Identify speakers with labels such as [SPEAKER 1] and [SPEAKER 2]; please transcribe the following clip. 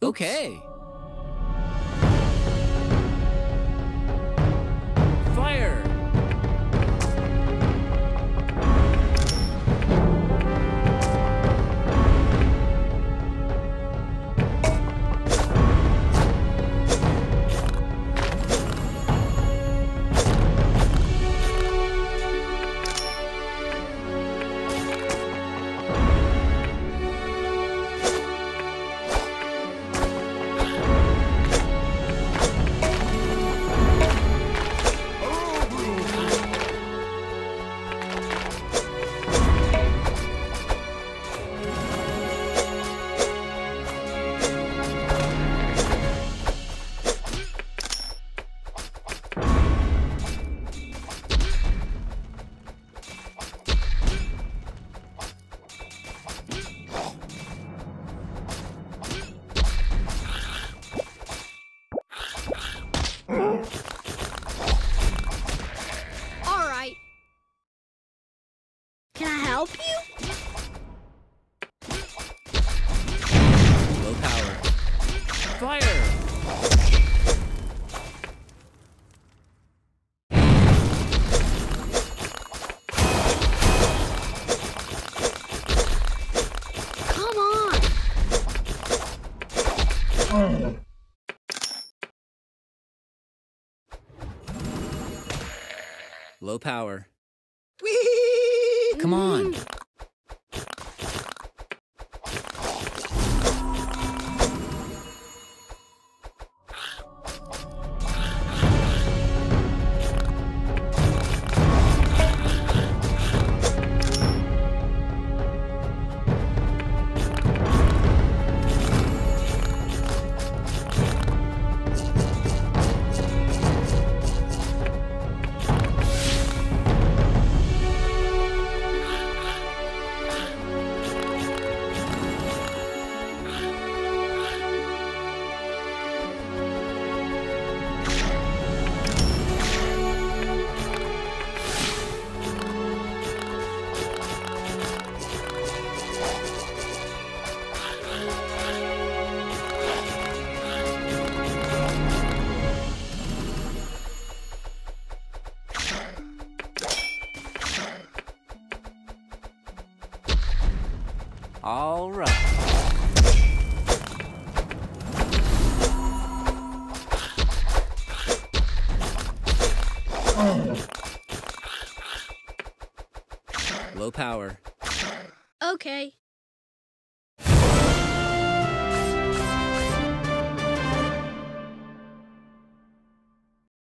[SPEAKER 1] Okay.
[SPEAKER 2] Help you?
[SPEAKER 1] Low power. Fire!
[SPEAKER 2] Come on.
[SPEAKER 1] Low power. Come on. Mm-hmm. All right. Low power.
[SPEAKER 2] Okay.